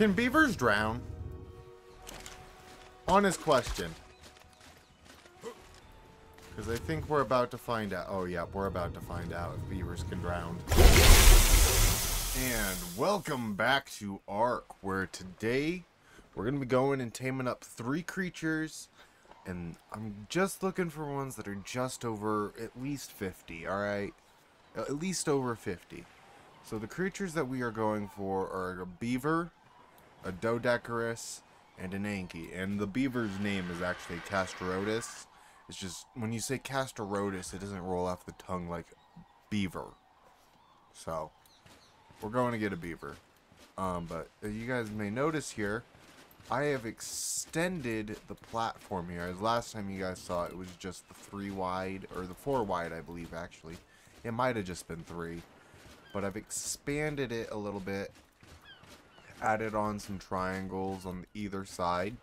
Can beavers drown? Honest question. Because I think we're about to find out. Oh, yeah, we're about to find out if beavers can drown. And welcome back to Ark, where today we're going to be going and taming up three creatures. And I'm just looking for ones that are just over at least 50, alright? At least over 50. So the creatures that we are going for are a beaver, a doedicurus, and an Anky. And the beaver's name is actually Castorotus. It's just, when you say Castorotus, it doesn't roll off the tongue like beaver. So, we're going to get a beaver. Um, but you guys may notice here, I have extended the platform here. As last time you guys saw, it was just the three wide, or the four wide, I believe, actually. It might have just been three. But I've expanded it a little bit added on some triangles on either side.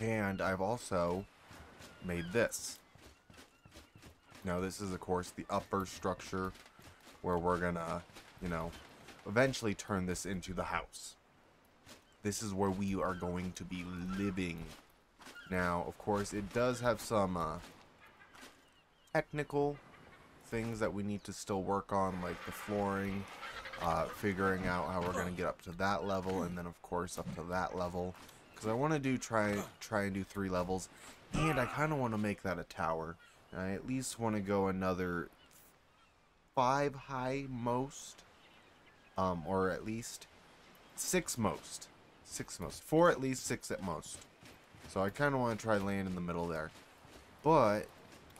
And I've also made this. Now this is of course the upper structure where we're gonna, you know, eventually turn this into the house. This is where we are going to be living. Now, of course, it does have some uh, technical things that we need to still work on, like the flooring, uh, figuring out how we're going to get up to that level and then of course up to that level. Because I want to do try try and do three levels and I kind of want to make that a tower. And I at least want to go another five high most um, or at least six most six most four at least six at most. So I kind of want to try land in the middle there. But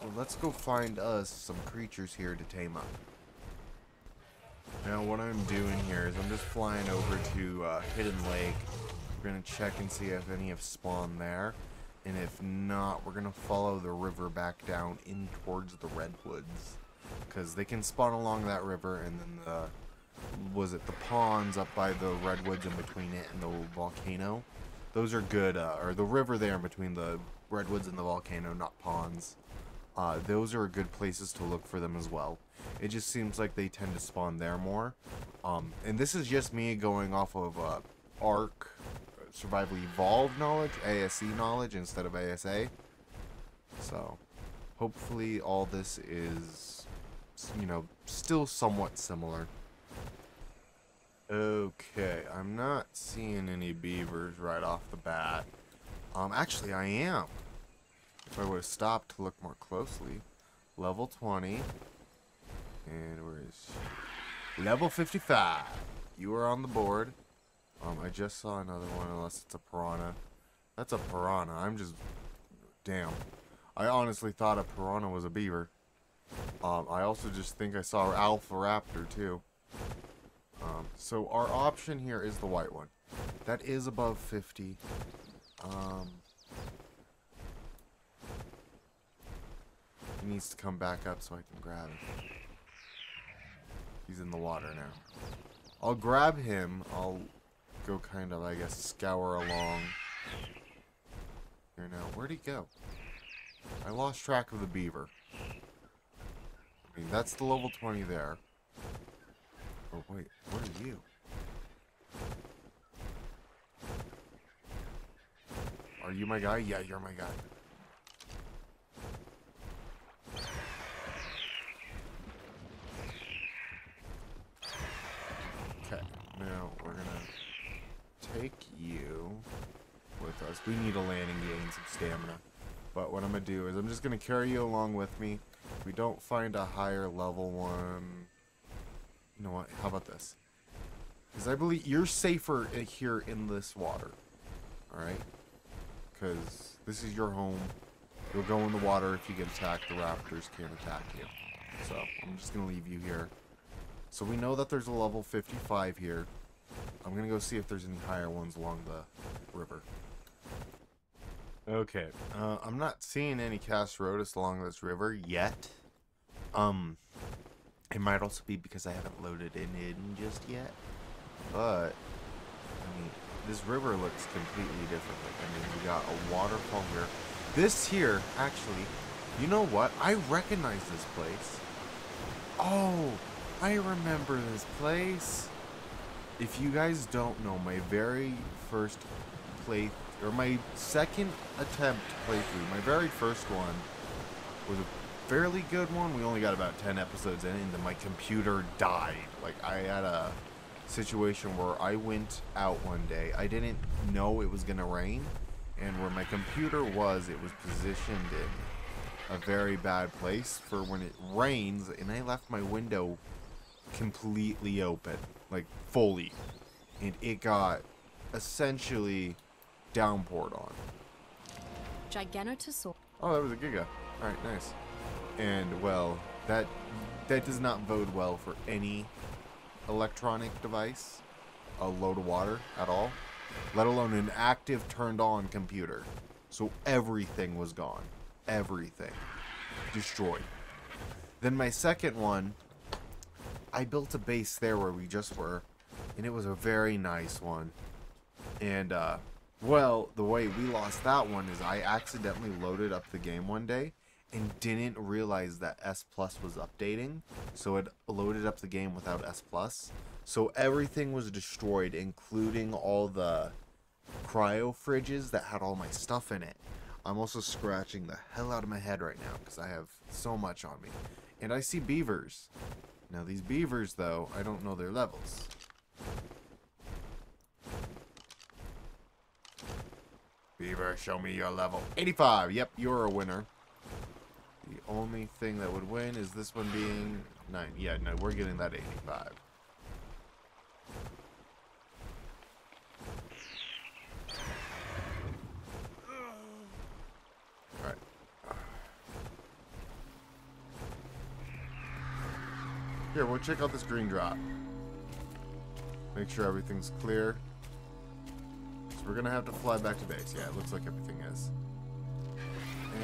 well, let's go find us some creatures here to tame up now what I'm doing here is I'm just flying over to uh, Hidden Lake. We're going to check and see if any have spawned there. And if not, we're going to follow the river back down in towards the Redwoods. Because they can spawn along that river and then the... Was it the ponds up by the Redwoods in between it and the volcano? Those are good, uh, or the river there in between the Redwoods and the volcano, not ponds. Uh, those are good places to look for them as well. It just seems like they tend to spawn there more. Um, and this is just me going off of uh, ARK, Survival Evolved knowledge, ASE knowledge instead of ASA. So, hopefully all this is, you know, still somewhat similar. Okay, I'm not seeing any beavers right off the bat. Um, actually I am. If I would have stopped to look more closely. Level 20. And where is she? Level 55. You are on the board. Um, I just saw another one, unless it's a piranha. That's a piranha. I'm just... Damn. I honestly thought a piranha was a beaver. Um, I also just think I saw Alpha Raptor, too. Um, so our option here is the white one. That is above 50. Um, he needs to come back up so I can grab him. He's in the water now. I'll grab him. I'll go kind of, I guess, scour along. Here now. Where'd he go? I lost track of the beaver. I mean, that's the level 20 there. Oh, wait. Where are you? Are you my guy? Yeah, you're my guy. Us. We need a landing gain some stamina. But what I'm going to do is I'm just going to carry you along with me. If we don't find a higher level one... You know what? How about this? Because I believe you're safer here in this water. Alright? Because this is your home. You'll go in the water if you get attacked. The raptors can't attack you. So, I'm just going to leave you here. So we know that there's a level 55 here. I'm going to go see if there's any higher ones along the river. Okay, uh, I'm not seeing any Castorotus along this river yet. Um, it might also be because I haven't loaded it in just yet. But, I mean, this river looks completely different. I mean, we got a waterfall here. This here, actually, you know what? I recognize this place. Oh, I remember this place. If you guys don't know, my very first play, or my second attempt playthrough, my very first one was a fairly good one. We only got about 10 episodes in, and then my computer died. Like, I had a situation where I went out one day. I didn't know it was going to rain, and where my computer was, it was positioned in a very bad place for when it rains, and I left my window completely open, like fully, and it got essentially downpoured on. Giganotosaur. Oh, that was a Giga. All right, nice. And well, that that does not bode well for any electronic device, a load of water at all, let alone an active turned on computer. So everything was gone. Everything. Destroyed. Then my second one, I built a base there where we just were, and it was a very nice one. And, uh, well, the way we lost that one is I accidentally loaded up the game one day and didn't realize that S Plus was updating, so it loaded up the game without S Plus. So everything was destroyed, including all the cryo fridges that had all my stuff in it. I'm also scratching the hell out of my head right now because I have so much on me. And I see beavers. Now these beavers, though, I don't know their levels. Beaver, show me your level. 85. Yep, you're a winner. The only thing that would win is this one being 9. Yeah, no, we're getting that 85. Alright. Here, we'll check out this green drop. Make sure everything's clear. So we're gonna have to fly back to base. Yeah, it looks like everything is.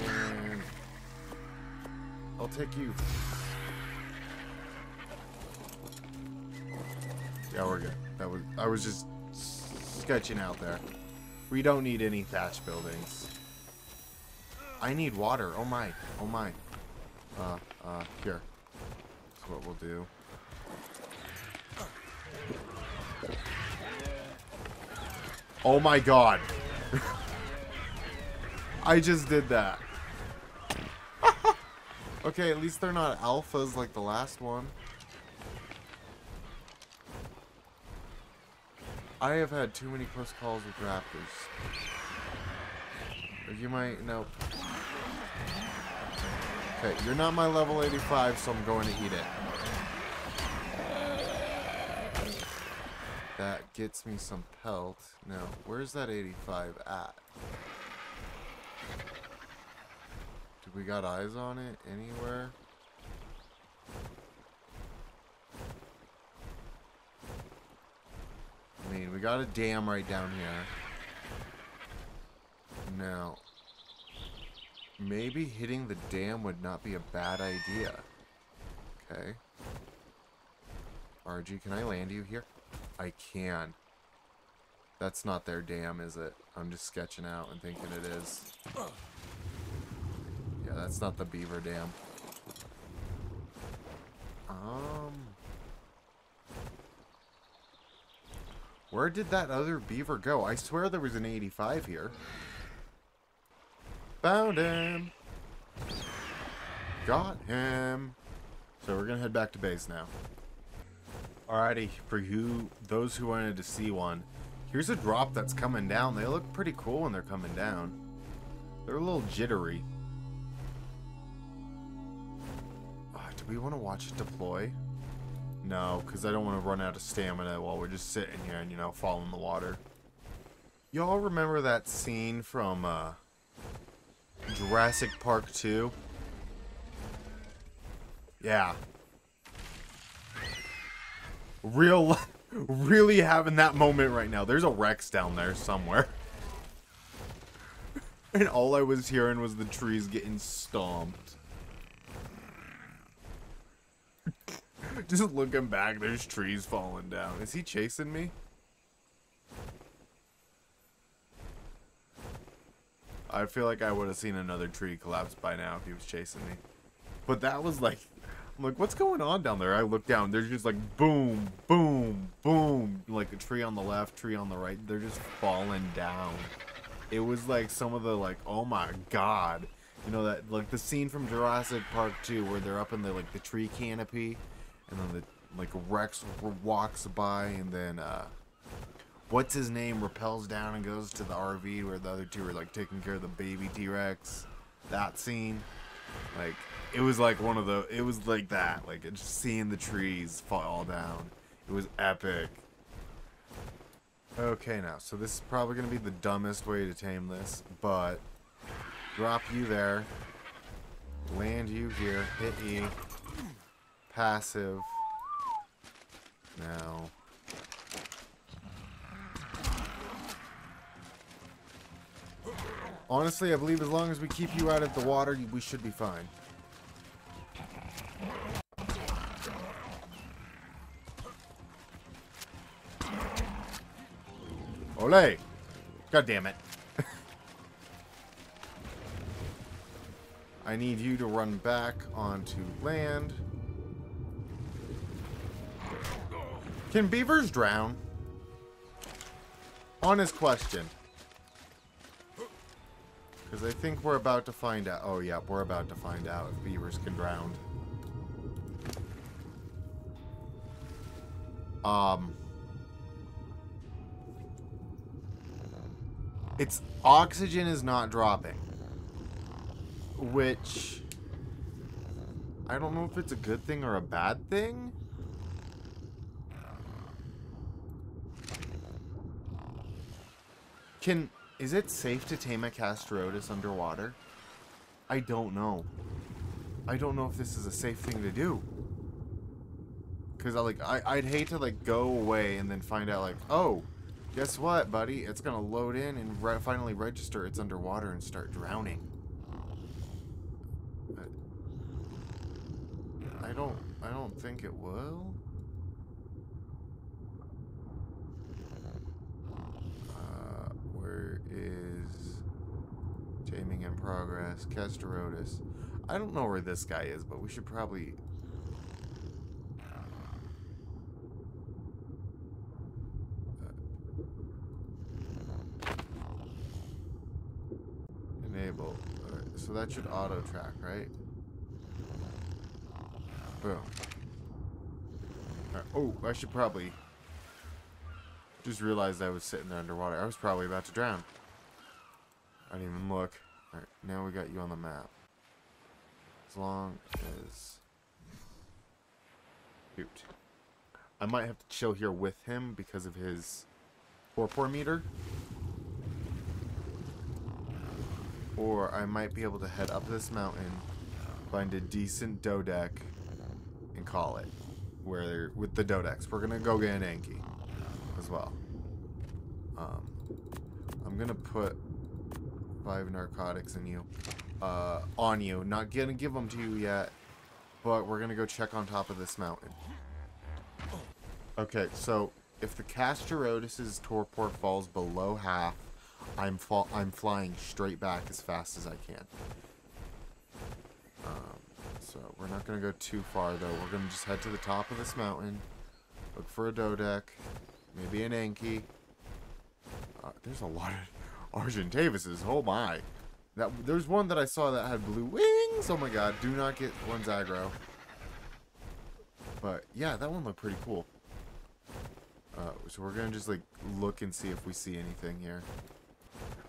And I'll take you. Yeah, we're good. That was I was just sketching out there. We don't need any thatch buildings. I need water. Oh my. Oh my. Uh, uh, here. What we'll do. Oh my god. I just did that. okay, at least they're not alphas like the last one. I have had too many close calls with raptors. You might, nope. Okay, you're not my level 85, so I'm going to eat it. That gets me some pelt. Now, where's that 85 at? Do we got eyes on it anywhere? I mean, we got a dam right down here. Now, maybe hitting the dam would not be a bad idea. Okay. RG, can I land you here? I can. That's not their dam, is it? I'm just sketching out and thinking it is. Yeah, that's not the beaver dam. Um... Where did that other beaver go? I swear there was an 85 here. Found him! Got him! So we're gonna head back to base now. Alrighty, for you, those who wanted to see one, here's a drop that's coming down. They look pretty cool when they're coming down. They're a little jittery. Uh, do we want to watch it deploy? No, because I don't want to run out of stamina while we're just sitting here and, you know, fall in the water. Y'all remember that scene from uh, Jurassic Park 2? Yeah. Real, really having that moment right now. There's a Rex down there somewhere. and all I was hearing was the trees getting stomped. Just looking back, there's trees falling down. Is he chasing me? I feel like I would have seen another tree collapse by now if he was chasing me. But that was like, I'm like, what's going on down there? I look down. There's just like boom, boom, boom. Like a tree on the left, tree on the right. They're just falling down. It was like some of the like, oh my god. You know that like the scene from Jurassic Park 2 where they're up in the like the tree canopy and then the like Rex walks by and then uh what's his name repels down and goes to the RV where the other two are like taking care of the baby T-Rex. That scene like it was like one of the it was like that. Like just seeing the trees fall down. It was epic. Okay now so this is probably gonna be the dumbest way to tame this but drop you there. Land you here. Hit E. Passive. Now Honestly, I believe as long as we keep you out of the water, we should be fine. Ole! God damn it. I need you to run back onto land. Can beavers drown? Honest question. Because I think we're about to find out. Oh, yeah, we're about to find out if beavers can drown. Um... Its oxygen is not dropping. Which... I don't know if it's a good thing or a bad thing. Can... Is it safe to tame a Castrotis underwater? I don't know. I don't know if this is a safe thing to do. Cause I like I, I'd hate to like go away and then find out like, oh, guess what, buddy? It's gonna load in and re finally register it's underwater and start drowning. I don't I don't think it will. is taming in progress. Castrotis. I don't know where this guy is, but we should probably... Uh, enable. Right, so that should auto track, right? Boom. Right, oh, I should probably just realized I was sitting there underwater. I was probably about to drown. I didn't even look. Alright, now we got you on the map. As long as... Shoot. I might have to chill here with him because of his torpor meter. Or I might be able to head up this mountain, find a decent dodeck, and call it. Where with the dodex. We're gonna go get an Anky as well. Um, I'm gonna put five narcotics in you, uh, on you. Not gonna give them to you yet, but we're gonna go check on top of this mountain. Okay, so if the Castrotis' torpor falls below half, I'm I'm flying straight back as fast as I can. Um, so we're not gonna go too far though. We're gonna just head to the top of this mountain, look for a dodeck, maybe an Anky. Uh, there's a lot of Argentavises. Oh my. That There's one that I saw that had blue wings. Oh my god. Do not get one's aggro. But yeah, that one looked pretty cool. Uh, so we're going to just like look and see if we see anything here.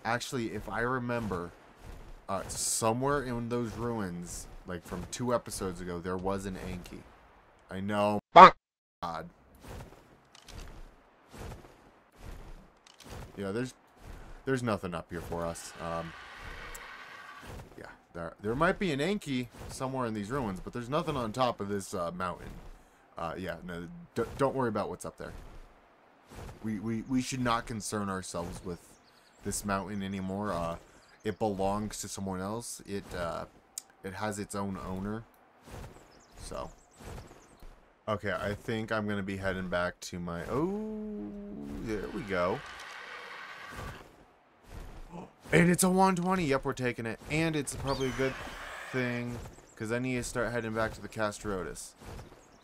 Actually, if I remember, uh, somewhere in those ruins, like from two episodes ago, there was an Anki. I know. God. yeah, there's there's nothing up here for us. Um, yeah, there there might be an Anky somewhere in these ruins, but there's nothing on top of this uh, mountain. Uh, yeah, no, don't worry about what's up there. We, we we should not concern ourselves with this mountain anymore. Uh, it belongs to someone else. It uh, it has its own owner. So. Okay, I think I'm going to be heading back to my... Oh, there we go. And it's a 120. Yep, we're taking it. And it's probably a good thing Because I need to start heading back to the Castrotis.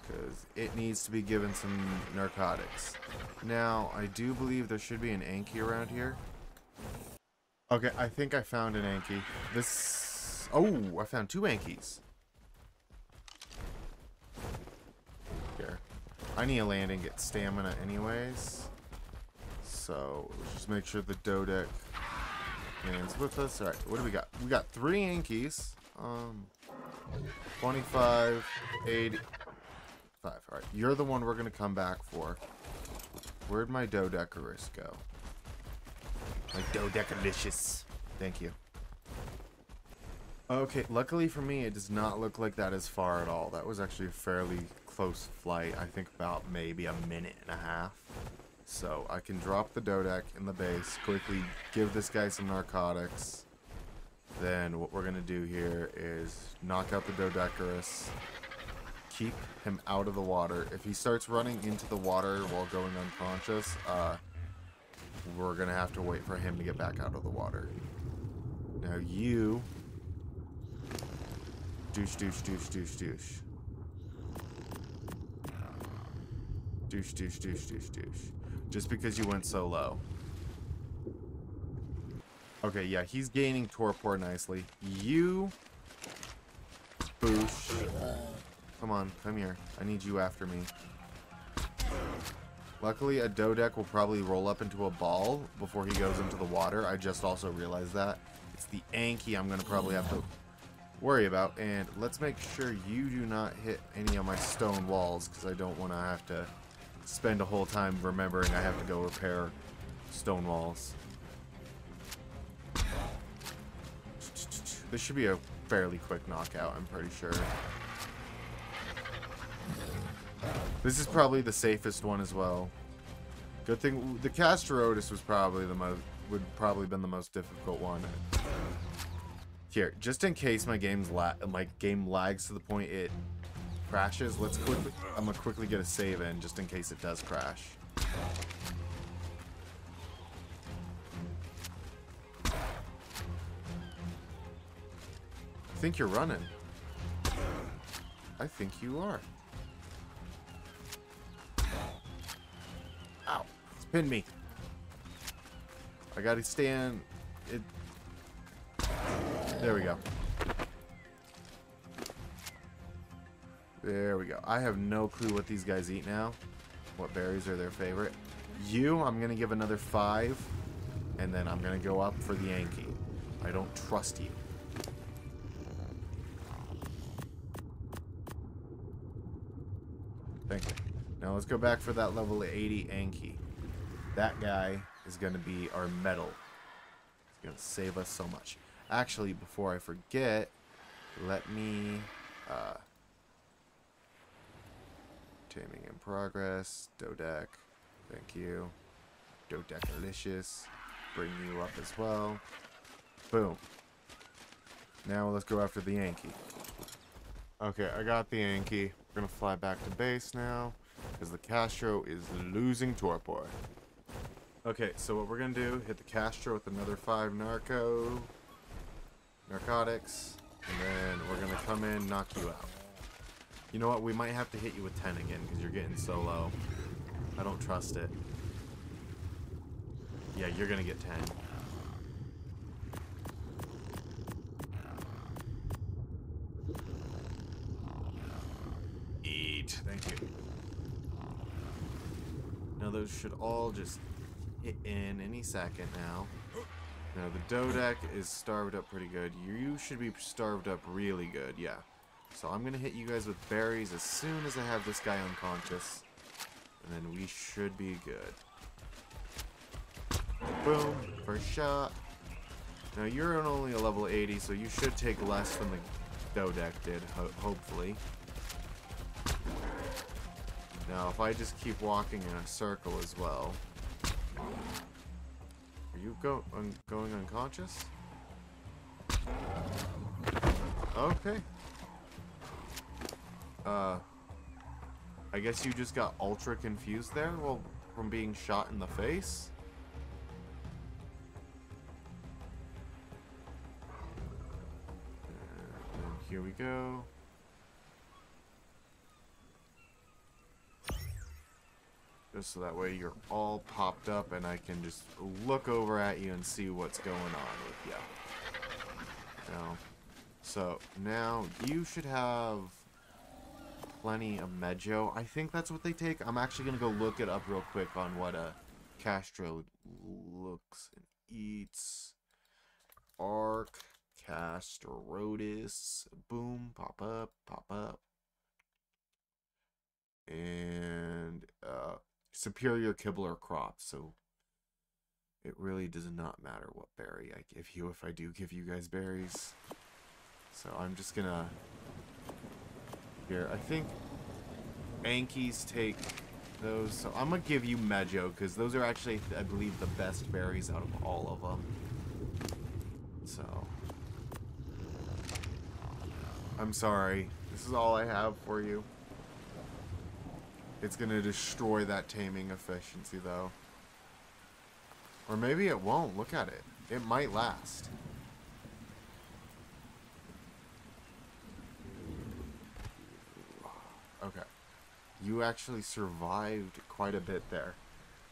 Because it needs to be given some narcotics. Now, I do believe there should be an Anki around here. Okay, I think I found an Anki. This... Oh, I found two Ankies. Here. I need to land and get stamina anyways. So, just make sure the Dodec lands with us. Alright, what do we got? We got three Yankees. Um, 25, 80, 5. Alright, you're the one we're going to come back for. Where'd my Dodecarus go? My Dodecaricious. Thank you. Okay, luckily for me, it does not look like that is far at all. That was actually a fairly close flight. I think about maybe a minute and a half. So I can drop the Dodec in the base, quickly give this guy some narcotics. Then what we're going to do here is knock out the Dodecarus, keep him out of the water. If he starts running into the water while going unconscious, uh, we're going to have to wait for him to get back out of the water. Now you... Douche, douche, douche, douche, douche. Douche, douche, douche, douche, douche. Just because you went so low. Okay, yeah, he's gaining torpor nicely. You... Boosh. Come on, come here. I need you after me. Luckily, a Dodec will probably roll up into a ball before he goes into the water. I just also realized that. It's the Anki I'm going to probably have to worry about. And let's make sure you do not hit any of my stone walls because I don't want to have to spend a whole time remembering I have to go repair stone walls. This should be a fairly quick knockout, I'm pretty sure. This is probably the safest one as well. Good thing the Castrotis was probably the most would probably been the most difficult one. Here, just in case my game's la my game lags to the point it crashes, let's quickly I'm gonna quickly get a save in just in case it does crash. I think you're running. I think you are. Ow. It's pinned me. I gotta stand... It... There we go. There we go. I have no clue what these guys eat now. What berries are their favorite. You, I'm gonna give another five. And then I'm gonna go up for the Yankee. I don't trust you. Thank you. Now let's go back for that level 80 Anki. That guy is going to be our metal. It's going to save us so much. Actually, before I forget, let me... Uh, taming in progress. Dodec. Thank you. Dodekalicious. Bring you up as well. Boom. Now let's go after the Yankee. Okay, I got the Yankee. We're gonna fly back to base now because the Castro is losing torpor. Okay, so what we're gonna do, hit the Castro with another five narco narcotics, and then we're gonna come in, knock you out. You know what, we might have to hit you with 10 again because you're getting so low. I don't trust it. Yeah, you're gonna get 10. Eat. Thank you. Now those should all just hit in any second now. Now the Dodec is starved up pretty good. You should be starved up really good, yeah. So I'm gonna hit you guys with berries as soon as I have this guy unconscious. And then we should be good. Boom, first shot. Now you're only a level 80, so you should take less than the Dodec did, ho hopefully. Now, if I just keep walking in a circle as well. Are you go un going unconscious? Okay. Uh, I guess you just got ultra confused there, well, from being shot in the face? here we go. Just so that way you're all popped up and I can just look over at you and see what's going on with you. Now, so now you should have plenty of Mejo. I think that's what they take. I'm actually going to go look it up real quick on what a Castro looks and eats. Ark, Castrorodus, boom, pop up, pop up. And uh, superior Kibler crop, so it really does not matter what berry I give you if I do give you guys berries. So I'm just gonna... Here, I think Ankies take those, so I'm gonna give you Mejo, because those are actually, I believe, the best berries out of all of them. So... I'm sorry. This is all I have for you. It's gonna destroy that taming efficiency, though. Or maybe it won't. Look at it. It might last. Okay. You actually survived quite a bit there.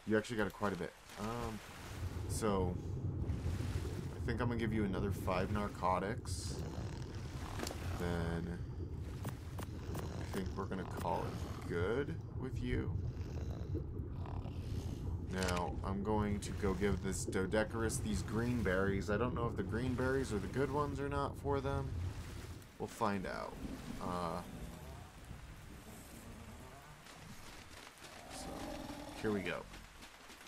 You actually got quite a bit. Um, so... I think I'm gonna give you another five narcotics. Then... I think we're gonna call it good with you. Now, I'm going to go give this Doedicurus these green berries. I don't know if the green berries are the good ones or not for them. We'll find out. Uh, so, here we go.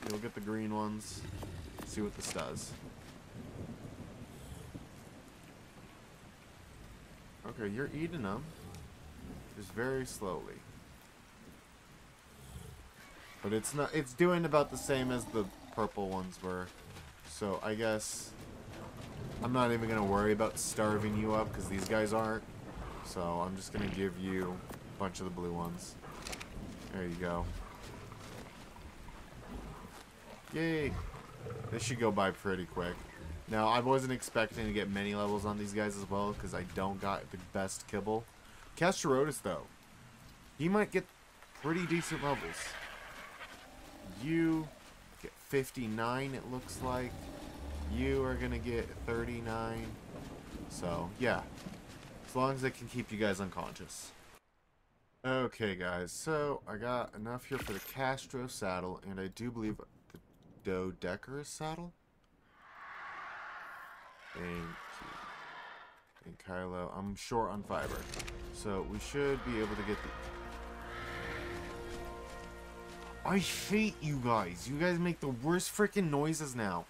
You'll get the green ones. See what this does. Okay, you're eating them. Just very slowly. But it's not it's doing about the same as the purple ones were. So I guess I'm not even gonna worry about starving you up because these guys aren't. So I'm just gonna give you a bunch of the blue ones. There you go. Yay! This should go by pretty quick. Now, I wasn't expecting to get many levels on these guys as well, because I don't got the best kibble. Castrorodus, though. He might get pretty decent levels. You get 59, it looks like. You are going to get 39. So, yeah. As long as I can keep you guys unconscious. Okay, guys. So, I got enough here for the Castro saddle, and I do believe the saddle. Thank you. And Kylo, I'm short on fiber. So we should be able to get the... I hate you guys. You guys make the worst freaking noises now.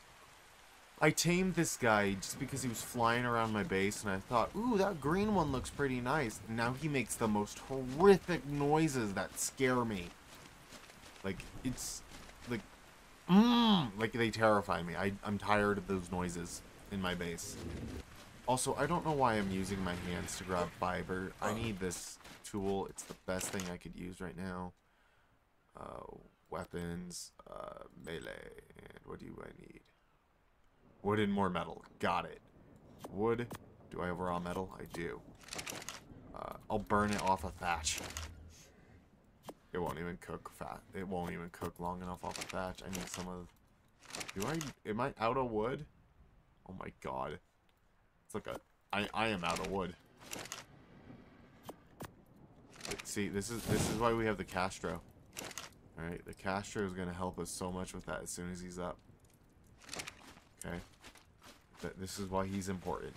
I tamed this guy just because he was flying around my base and I thought, ooh, that green one looks pretty nice. Now he makes the most horrific noises that scare me. Like, it's, like, mmm, like they terrify me. I, I'm tired of those noises in my base. Also, I don't know why I'm using my hands to grab fiber. I need this tool. It's the best thing I could use right now. Uh, weapons, uh, melee, and what do I need? Wood and more metal. Got it. Wood. Do I have raw metal? I do. Uh, I'll burn it off a thatch. It won't even cook fat. It won't even cook long enough off a thatch. I need some of... Do I... Am I out of wood? Oh my god. It's like a... I, I am out of wood. See, this is this is why we have the Castro. Alright, the Castro is going to help us so much with that as soon as he's up. Okay. That this is why he's important.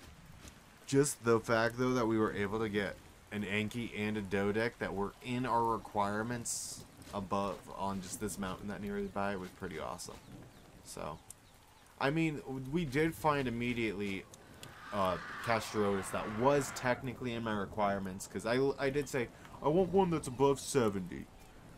Just the fact, though, that we were able to get an Anki and a Doedic that were in our requirements above on just this mountain that nearby was pretty awesome. So, I mean, we did find immediately uh, that was technically in my requirements because I, I did say I want one that's above 70.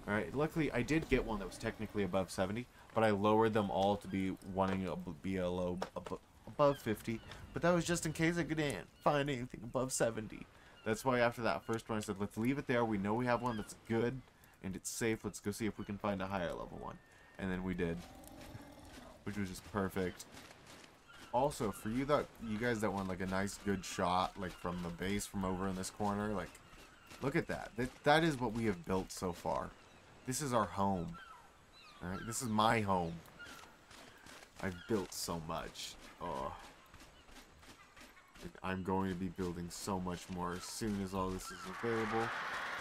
Alright, luckily I did get one that was technically above 70, but I lowered them all to be wanting to be a low ab above 50. But that was just in case I couldn't find anything above 70. That's why after that first one I said, let's leave it there. We know we have one that's good and it's safe. Let's go see if we can find a higher level one. And then we did. Which was just perfect. also for you that you guys that want like a nice good shot like from the base from over in this corner like look at that that, that is what we have built so far this is our home all right this is my home i've built so much oh i'm going to be building so much more as soon as all this is available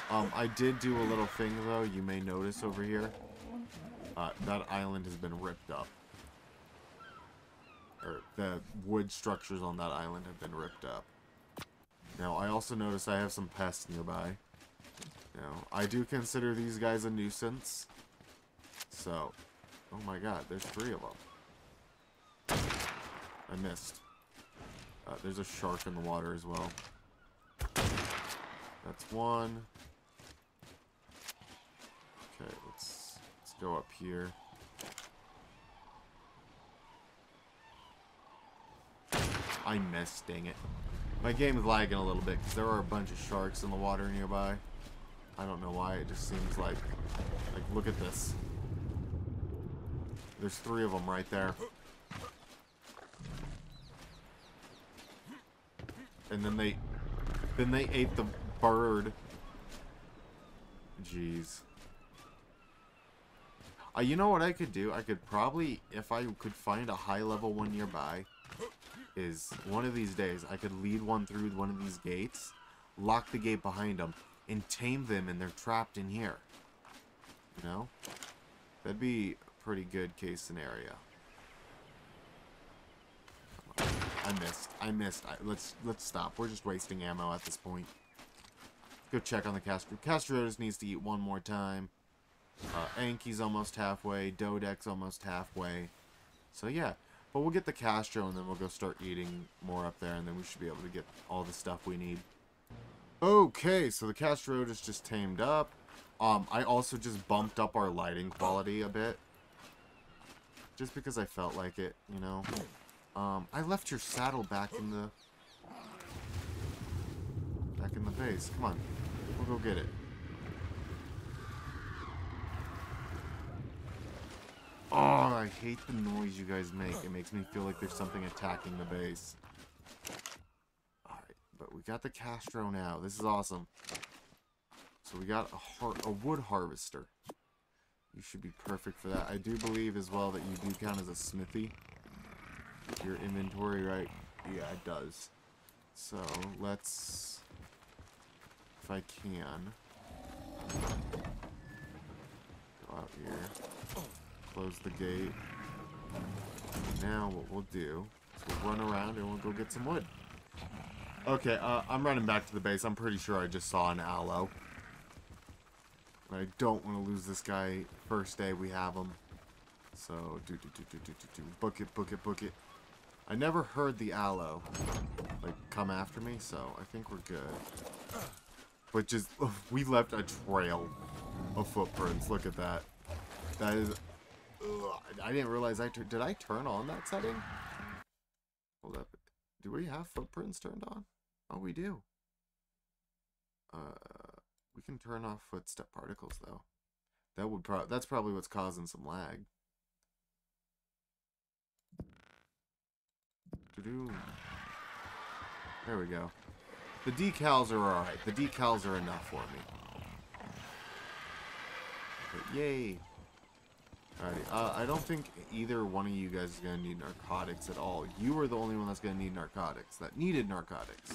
um i did do a little thing though you may notice over here uh, that island has been ripped up or the wood structures on that island have been ripped up. Now, I also noticed I have some pests nearby. Now, I do consider these guys a nuisance. So, oh my god, there's three of them. I missed. Uh, there's a shark in the water as well. That's one. Okay, let's let's go up here. I missed, dang it. My game is lagging a little bit because there are a bunch of sharks in the water nearby. I don't know why, it just seems like... Like, look at this. There's three of them right there. And then they... Then they ate the bird. Jeez. Uh, you know what I could do? I could probably, if I could find a high level one nearby, is one of these days I could lead one through one of these gates, lock the gate behind them, and tame them and they're trapped in here. You know? That'd be a pretty good case scenario. I missed. I missed. I, let's let's stop. We're just wasting ammo at this point. Go check on the Castro. Castro just needs to eat one more time. Uh, Anki's almost halfway. Dodec's almost halfway. So yeah, but we'll get the Castro and then we'll go start eating more up there and then we should be able to get all the stuff we need. Okay, so the Castro is just tamed up. Um, I also just bumped up our lighting quality a bit. Just because I felt like it, you know. Um, I left your saddle back in the... Back in the base. Come on. We'll go get it. Oh, I hate the noise you guys make. It makes me feel like there's something attacking the base. Alright, but we got the Castro now. This is awesome. So we got a, a wood harvester. You should be perfect for that. I do believe as well that you do count as a smithy. Your inventory, right? Yeah, it does. So, let's... If I can... Go out here close the gate. Now what we'll do is we'll run around and we'll go get some wood. Okay, uh, I'm running back to the base. I'm pretty sure I just saw an Allo. But I don't want to lose this guy first day we have him. So, do, do, do, do, do, do, do. Book it, book it, book it. I never heard the Allo, like, come after me, so I think we're good. But just, we left a trail of footprints. Look at that. That is Ugh, I didn't realize I did I turn on that setting? Hold up. Do we have footprints turned on? Oh, we do. Uh, we can turn off footstep particles though. That would pro that's probably what's causing some lag. There we go. The decals are alright. The decals are enough for me. But yay. Alrighty, uh, I don't think either one of you guys is going to need narcotics at all. You are the only one that's going to need narcotics, that needed narcotics.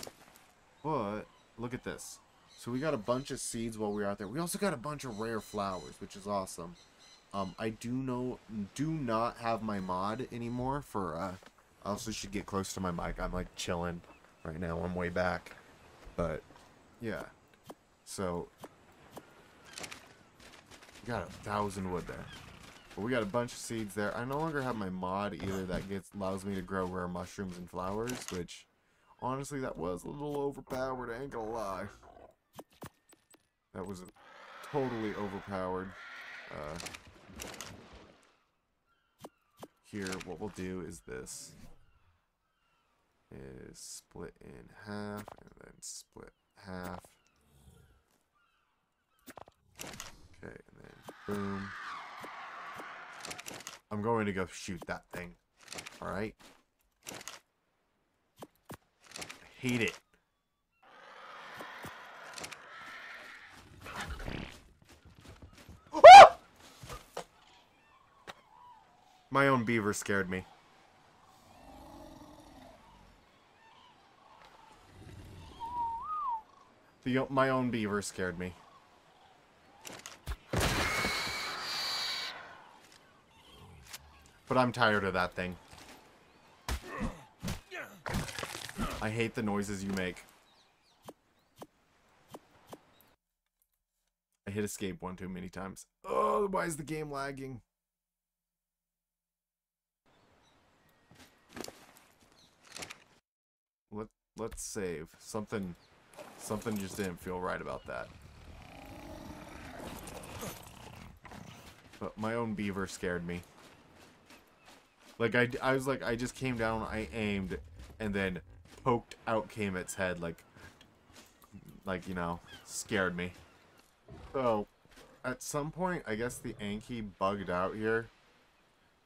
But, look at this. So we got a bunch of seeds while we were out there. We also got a bunch of rare flowers, which is awesome. Um, I do know, do not have my mod anymore for, uh, I also should get close to my mic. I'm, like, chilling right now. I'm way back. But, yeah. So, got a thousand wood there. But we got a bunch of seeds there. I no longer have my mod either that gets allows me to grow rare mushrooms and flowers, which honestly that was a little overpowered, I ain't gonna lie. That was totally overpowered. Uh, here, what we'll do is this. Is split in half, and then split half. Okay, and then boom. I'm going to go shoot that thing. Alright? Hate it. My own beaver scared me. The, my own beaver scared me. But I'm tired of that thing. I hate the noises you make. I hit escape one too many times. Oh, why is the game lagging? Let let's save. Something something just didn't feel right about that. But my own beaver scared me. Like I, I was like I just came down, I aimed, and then poked out came its head like like you know scared me. So at some point I guess the Anky bugged out here.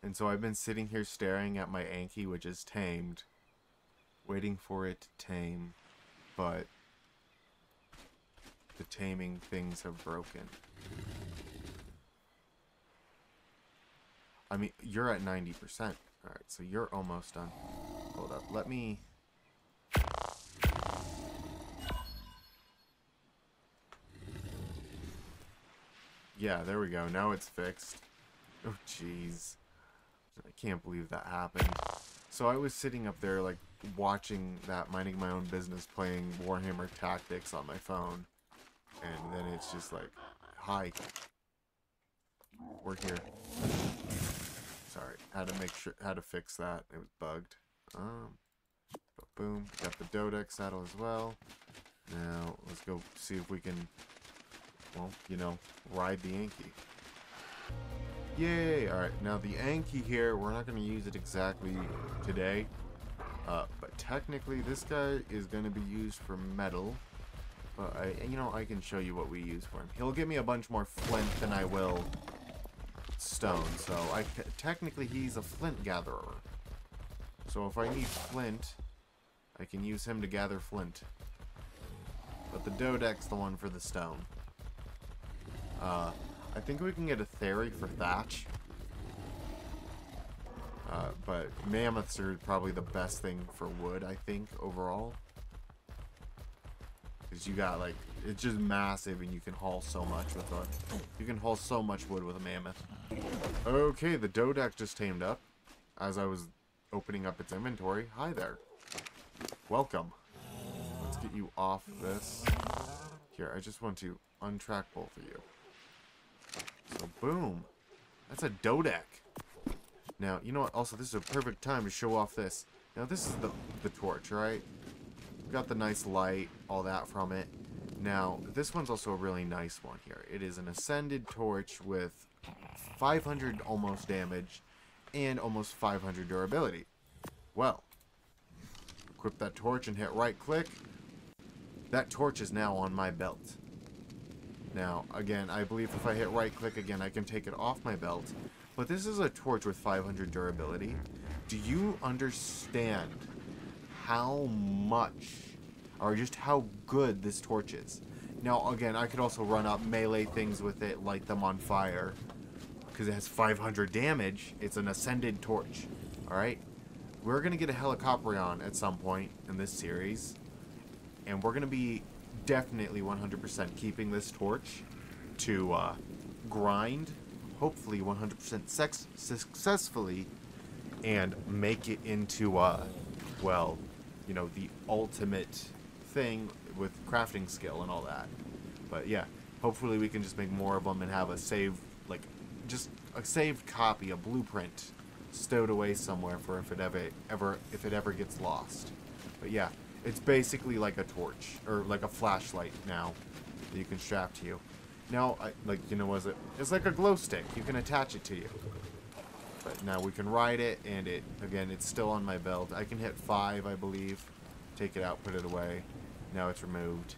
And so I've been sitting here staring at my Anky which is tamed. Waiting for it to tame. But taming things have broken. I mean, you're at 90%. Alright, so you're almost done. Hold up, let me... Yeah, there we go. Now it's fixed. Oh, jeez. I can't believe that happened. So I was sitting up there, like, watching that, minding my own business, playing Warhammer Tactics on my phone. And then it's just like, hi. We're here. Sorry, had to make sure, had to fix that. It was bugged. Um, boom, got the Dodec saddle as well. Now, let's go see if we can, well, you know, ride the Anky. Yay! Alright, now the Anky here, we're not going to use it exactly today. Uh, but technically, this guy is going to be used for metal. But, I, you know, I can show you what we use for him. He'll give me a bunch more flint than I will stone. So, I technically, he's a flint gatherer. So, if I need flint, I can use him to gather flint. But the Dodec's the one for the stone. Uh, I think we can get a Theri for Thatch. Uh, but mammoths are probably the best thing for wood, I think, overall. Because you got, like, it's just massive and you can haul so much with a... You can haul so much wood with a mammoth. Okay, the Dodec just tamed up. As I was opening up its inventory. Hi there. Welcome. Let's get you off this. Here, I just want to untrack both of you. So, boom. That's a Dodec. Now, you know what? Also, this is a perfect time to show off this. Now, this is the, the torch, right? Got the nice light, all that from it. Now, this one's also a really nice one here. It is an Ascended Torch with 500 almost damage and almost 500 durability. Well, equip that torch and hit right click. That torch is now on my belt. Now, again, I believe if I hit right click again, I can take it off my belt. But this is a torch with 500 durability. Do you understand how much, or just how good this torch is? Now, again, I could also run up melee things with it, light them on fire. Because it has 500 damage. It's an ascended torch. Alright? We're going to get a Helicoprion at some point in this series. And we're going to be definitely 100% keeping this torch to uh, grind, hopefully 100% successfully, and make it into, uh, well, you know, the ultimate thing with crafting skill and all that. But yeah, hopefully we can just make more of them and have a save, like, just a saved copy, a blueprint, stowed away somewhere for if it ever, ever, if it ever gets lost. But yeah, it's basically like a torch, or like a flashlight now, that you can strap to you. Now, I, like, you know, was it? It's like a glow stick. You can attach it to you. But now we can ride it, and it, again, it's still on my belt. I can hit five, I believe. Take it out, put it away. Now it's removed.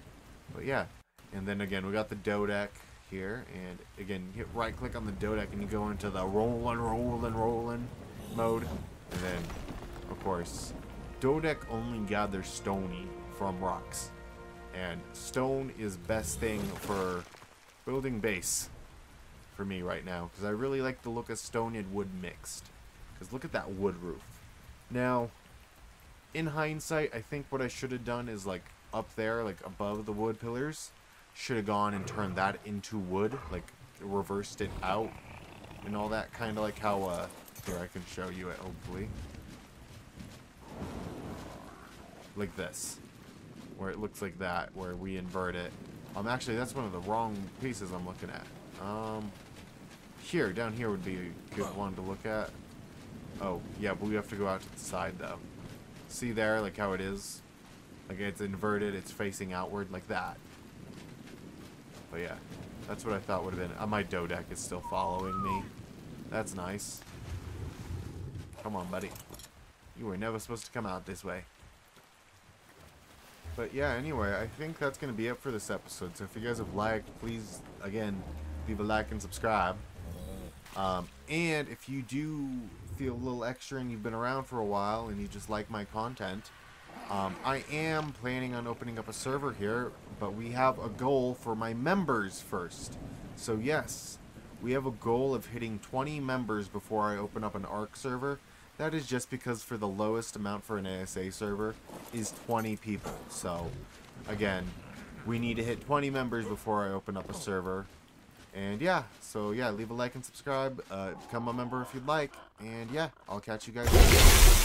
But yeah. And then again, we got the Dodec here. And again, hit right click on the Dodec, and you go into the rolling, rolling, rolling mode. And then, of course, Dodec only gathers stony from rocks. And stone is best thing for building base for me right now. Because I really like the look of stone and wood mixed. Because look at that wood roof. Now, in hindsight, I think what I should have done is like up there, like above the wood pillars, should have gone and turned that into wood, like reversed it out and all that, kind of like how, uh, here I can show you it hopefully. Like this, where it looks like that, where we invert it. Um, actually, that's one of the wrong pieces I'm looking at. Um, here, down here would be a good one to look at. Oh, yeah, but we have to go out to the side, though. See there, like how it is? Like it's inverted, it's facing outward, like that. But yeah, that's what I thought would have been. Uh, my Dodec is still following me. That's nice. Come on, buddy. You were never supposed to come out this way. But yeah, anyway, I think that's going to be it for this episode. So if you guys have liked, please, again, leave a like and subscribe. Um, and if you do feel a little extra and you've been around for a while and you just like my content, um, I am planning on opening up a server here, but we have a goal for my members first. So yes, we have a goal of hitting 20 members before I open up an ARK server. That is just because for the lowest amount for an ASA server is 20 people. So, again, we need to hit 20 members before I open up a server. And yeah, so yeah, leave a like and subscribe. Uh, become a member if you'd like. And yeah, I'll catch you guys.